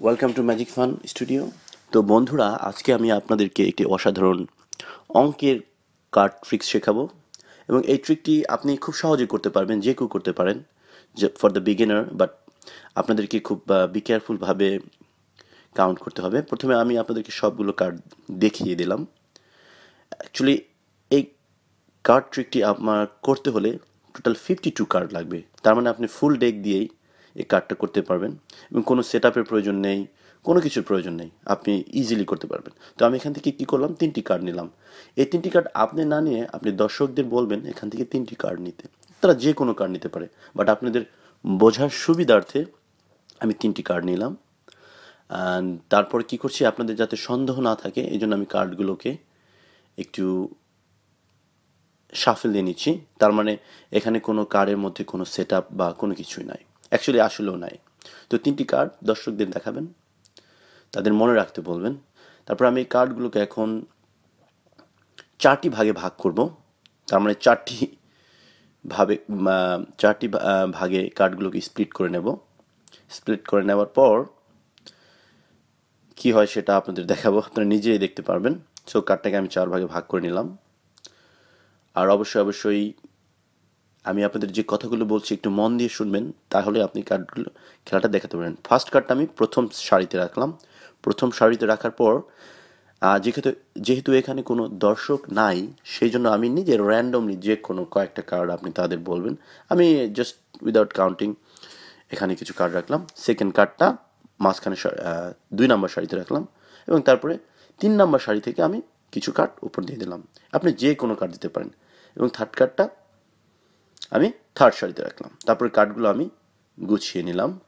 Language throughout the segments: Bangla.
Welcome to magic fun studio তো বন্ধুরা, আজকে আমি আপনাদেরকে একটি অসাধারণ অঙ্কের কার্ড ট্রিক্স শেখাবো। এবং এই ট্রিকটি আপনি খুব সহজে করতে পারবেন, যে কেউ করতে পারেন, যে ফর দ্য বিগিনার বাট আপনাদেরকে খুব বি কেয়ারফুলভাবে কাউন্ট করতে হবে। প্রথমে আমি আপনাদেরকে সবগুলো কার্ড দেখিয়ে দিলাম। অ্যাকচুয়ালি এই কার্ড ট্রিকটি আমার করতে হলে টোটাল ফিফটি টু কার্ড লাগবে। তার মানে আপনি ফুল ডেক দিয়েই এই কার্ডটা করতে পারবেন এবং কোনো সেট প্রয়োজন নেই, কোনো কিছুর প্রয়োজন নেই, আপনি ইজিলি করতে পারবেন। তো আমি এখান থেকে কী করলাম? তিনটি কার্ড নিলাম। এই তিনটি কার্ড আপনি না নিয়ে আপনি দর্শকদের বলবেন এখান থেকে তিনটি কার্ড নিতে। তারা যে কোনো কার্ড নিতে পারে। বাট আপনাদের বোঝার সুবিধার্থে আমি তিনটি কার্ড নিলাম। তারপর কি করছি? আপনাদের যাতে সন্দেহ না থাকে এই জন্য আমি কার্ডগুলোকে একটু সাফেল দিয়ে নিচ্ছি। তার মানে এখানে কোনো কার্ডের মধ্যে কোনো সেট বা কোনো কিছুই নাই। অ্যাকচুয়ালি আসলেও নাই। তো তিনটি কার্ড দর্শকদের দেখাবেন, তাদের মনে রাখতে বলবেন। তারপর আমি এই কার্ডগুলোকে এখন চারটি ভাগে ভাগ করব। তার মানে চারটি ভাবে চারটি ভাগে কার্ডগুলোকে স্প্লিট করে নেব। স্প্লিট করে নেওয়ার পর কি হয় সেটা আপনাদের দেখাবো। আপনারা নিজেই দেখতে পারবেন। সো কার্ডটাকে আমি চার ভাগে ভাগ করে নিলাম। আর অবশ্যই অবশ্যই আমি আপনাদের যে কথাগুলো বলছি একটু মন দিয়ে শুনবেন, তাহলে আপনি কার্ডগুলো খেলাটা দেখাতে পারেন। ফার্স্ট কার্ডটা আমি প্রথম সারিতে রাখলাম। প্রথম সারিতে রাখার পর যেহেতু যেহেতু এখানে কোনো দর্শক নাই, সেই জন্য আমি নিজে র্যান্ডমলি যে কোনো কয়েকটা কার্ড আপনি তাদের বলবেন, আমি জাস্ট উইদাউট কাউন্টিং এখানে কিছু কার্ড রাখলাম। সেকেন্ড কার্ডটা মাঝখানে দুই নম্বর সারিতে রাখলাম এবং তারপরে তিন নম্বর সারি থেকে আমি কিছু কার্ড উপর দিয়ে দিলাম। আপনি যে কোনো কার্ড দিতে পারেন। এবং থার্ড কার্ডটা আমি থার্ড সারিতে রাখলাম। তারপরে কার্ডগুলো আমি গুছিয়ে নিলাম।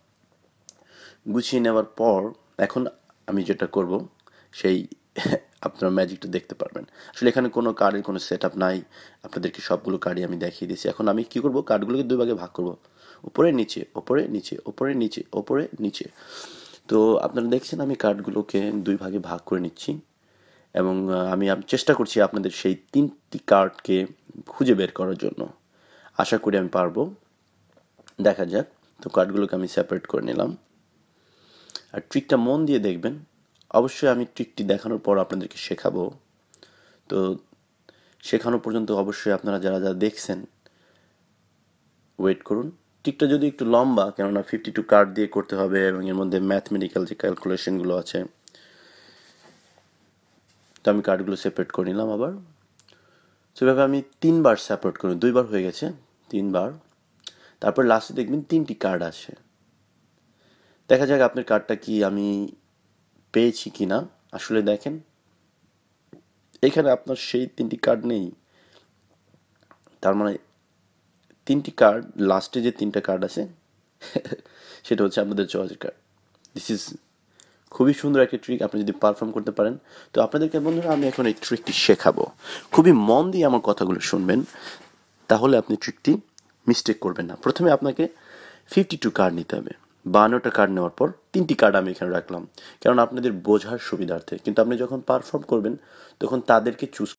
গুছিয়ে নেওয়ার পর এখন আমি যেটা করব, সেই আপনারা ম্যাজিকটা দেখতে পারবেন। আসলে এখানে কোনো কার্ডের কোনো সেট আপ নাই। আপনাদেরকে সবগুলো কার্ডই আমি দেখিয়ে দিয়েছি। এখন আমি কী করব? কার্ডগুলোকে দুই ভাগে ভাগ করব। উপরে, নিচে, ওপরে নিচে ওপরে নিচে ওপরে, নিচে। তো আপনারা দেখছেন আমি কার্ডগুলোকে দুই ভাগে ভাগ করে নিচ্ছি এবং আমি চেষ্টা করছি আপনাদের সেই তিনটি কার্ডকে খুঁজে বের করার জন্য। আশা করি আমি পারব। দেখা যাক। তো কার্ডগুলোকে আমি সেপারেট করে নিলাম। আর ট্রিকটা মন দিয়ে দেখবেন। অবশ্যই আমি ট্রিকটি দেখানোর পর আপনাদেরকে শেখাবো। তো শেখানো পর্যন্ত অবশ্যই আপনারা যারা যারা দেখছেন ওয়েট করুন। ট্রিকটা যদি একটু লম্বা, কেননা ফিফটি টু কার্ড দিয়ে করতে হবে এবং এর মধ্যে ম্যাথমেটিক্যাল যে ক্যালকুলেশনগুলো আছে, তো আমি কার্ডগুলো সেপারেট করে নিলাম আবার। সেভাবে আমি তিনবার সেপারেট করি, দুইবার হয়ে গেছে। তিনবার। তারপর লাস্টে দেখবেন তিনটি কার্ড আছে দেখা যাক আপনার কার্ডটা কি আমি পেয়েছি কি না আসলে দেখেন, এখানে আপনার সেই তিনটি কার্ড নেই। তার মানে তিনটি কার্ড লাস্টে যে তিনটা কার্ড আছে, সেটা হচ্ছে আপনাদের চয়েসের কার্ড দিস ইজ খুবই সুন্দর একটা ট্রিক আপনি যদি পারফর্ম করতে পারেন। তো আপনাদেরকে বন্ধুরা, আমি এখন এই ট্রিকটি শেখাবো। খুবই মন দিয়ে আমার কথাগুলো শুনবেন। তাহলে আপনি ট্রিকটি মিস্টেক করবেন না। প্রথমে আপনাকে ফিফটি টু কার্ড নিতে হবে। বান্নটা কার্ড নেওয়ার পর তিনটি কার্ড আমি এখানে রাখলাম। কারণ আপনাদের বোঝার সুবিধার্থে। কিন্তু আপনি যখন পারফর্ম করবেন, তখন তাদেরকে চুজ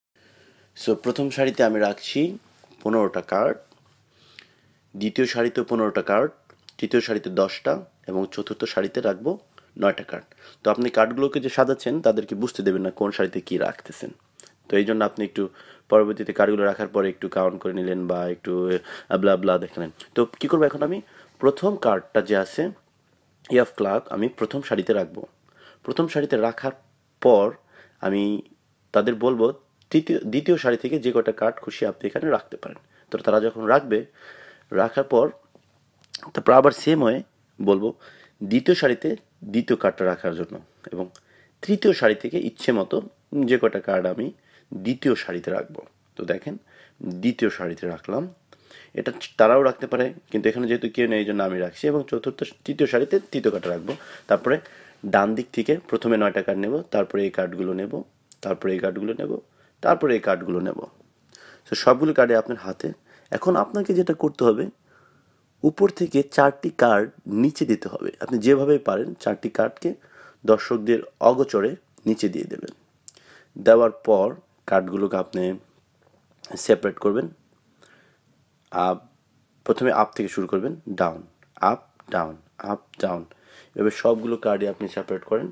সো প্রথম সারিতে আমি রাখছি পনেরোটা কার্ড দ্বিতীয় সারিতে পনেরোটা কার্ড তৃতীয় সারিতে দশটা এবং চতুর্থ সারিতে রাখব নয়টা কার্ড তো আপনি কার্ডগুলোকে যে সাজাচ্ছেন, তাদেরকে বুঝতে দেবেন না কোন সারিতে কী রাখতেছেন। তো এই জন্য আপনি একটু পরবর্তীতে কার্ডগুলো রাখার পরে একটু কাউন্ট করে নিলেন বা একটু ব্লা ব্লা দেখলেন তো কী করব এখন আমি? প্রথম কার্ডটা যে আছে ই অফ ক্লার্ক আমি প্রথম সারিতে রাখব। প্রথম সারিতে রাখার পর আমি তাদের বলব, তৃতীয়, দ্বিতীয় সারি থেকে যে কটা কার্ড খুশি আপনি এখানে রাখতে পারেন। তো তারা যখন রাখবে, রাখার পর তারপর আবার সেম হয়ে বলব, দ্বিতীয় সারিতে দ্বিতীয় কার্ডটা রাখার জন্য এবং তৃতীয় সারি থেকে ইচ্ছে মতো যে কটা কার্ড আমি দ্বিতীয় সারিতে রাখব। তো দেখেন, দ্বিতীয় সারিতে রাখলাম। এটা তারাও রাখতে পারে, কিন্তু এখানে যেহেতু কেউ নেই, এই জন্য আমি রাখছি। এবং চতুর্থ তৃতীয় সারিতে তৃতীয় কার্ডটা রাখব। তারপরে ডান দিক থেকে প্রথমে নয়টা কার্ড নেব, তারপরে এই কার্ডগুলো নেব, তারপরে এই কার্ডগুলো নেব, তারপরে এই কার্ডগুলো নেব। তো সবগুলো কার্ডে আপনার হাতে। এখন আপনাকে যেটা করতে হবে, উপর থেকে চারটি কার্ড নিচে দিতে হবে। আপনি যেভাবে পারেন, চারটি কার্ডকে দর্শকদের অগচরে নিচে দিয়ে দেবেন। দেওয়ার পর কার্ডগুলোকে আপনি সেপারেট করবেন। আপ, প্রথমে আপ থেকে শুরু করবেন down up down up down এভাবে সবগুলো কার্ডই আপনি সেপারেট করেন।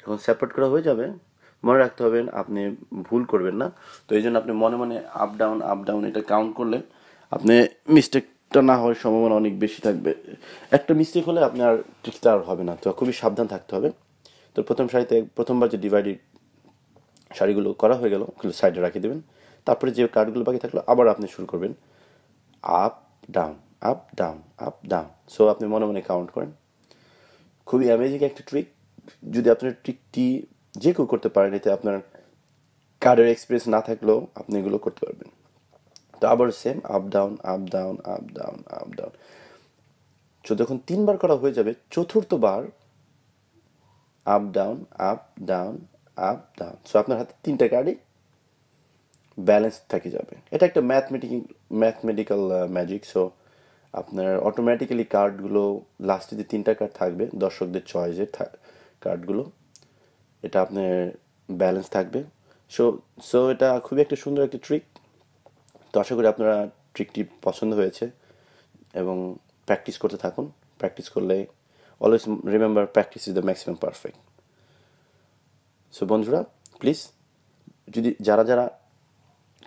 যখন সেপারেট করা হয়ে যাবে, মনে রাখতে হবে আপনি ভুল করবেন না। তো এই জন্য আপনি মনে মনে আপ ডাউন আপ ডাউন এটা কাউন্ট করলে আপনি মিস্টেকটা না হওয়ার সম্ভাবনা অনেক বেশি থাকবে। একটা মিস্টেক হলে আপনি আর ট্রিকটা আর হবে না। তো খুবই সাবধান থাকতে হবে। তো প্রথম সারিতে প্রথমবার যে ডিভাইডেড শাড়িগুলো করা হয়ে গেল সাইডে রাখিয়ে দেবেন। তারপরে যে কার্ডগুলো বাকি থাকল, আবার আপনি শুরু করবেন। Up, down up down up, down. So আপনি মনে মনে কাউন্ট করেন। খুবই অ্যামেজিং একটা ট্রিক যদি আপনার ট্রিকটি যে কেউ করতে পারেন, এতে আপনার কার্ডের এক্সপিরিয়েন্স না থাকলেও আপনি এগুলো করতে পারবেন। তো আবার same up down up down up down up down তো যখন তিনবার করা হয়ে যাবে, চতুর্থবার up down up down up, down. So আপনার হাতে তিনটা কার্ডই ব্যালেন্স থেকে যাবে। এটা একটা ম্যাথমেটিক ম্যাথমেটিক্যাল ম্যাজিক সো আপনার অটোমেটিক্যালি কার্ডগুলো লাস্টে যে তিনটা কার্ড থাকবে, দর্শকদের চয়েসের কার্ডগুলো এটা আপনার ব্যালেন্স থাকবে। সো সো এটা খুবই একটা সুন্দর একটা ট্রিক তো আশা করি আপনারা ট্রিকটি পছন্দ হয়েছে এবং প্র্যাকটিস করতে থাকুন। প্র্যাকটিস করলে always remember practice is the maximum perfect so বন্ধুরা প্লিজ যদি যারা যারা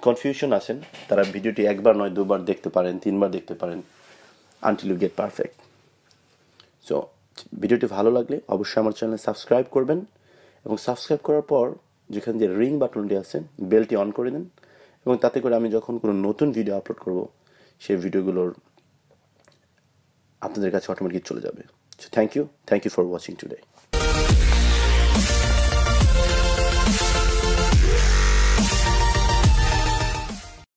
কনফিউশন আছেন, তারা ভিডিওটি একবার নয়, দুবার দেখতে পারেন, তিনবার দেখতে পারেন until you get perfect so ভিডিওটি ভালো লাগলে অবশ্যই আমার চ্যানেল সাবস্ক্রাইব করবেন এবং সাবস্ক্রাইব করার পর যেখানে যে রিং বাটনটি আছে বেলটি অন করে দেন এবং তাতে করে আমি যখন কোনো নতুন ভিডিও আপলোড করব, সেই ভিডিওগুলোর আপনাদের কাছে অটোমেটিক চলে যাবে। So thank you thank you for watching today